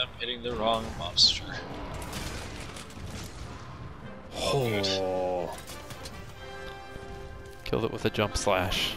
I'm hitting the wrong monster. Oh. Killed it with a jump slash.